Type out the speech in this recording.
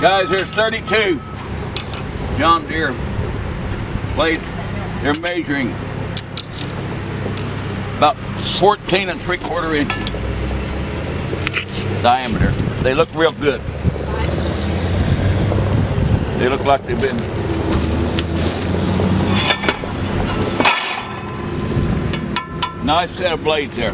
Guys, there's 32 John Deere blades. They're measuring about 14 and three quarter inches diameter. They look real good. They look like they've been nice set of blades there.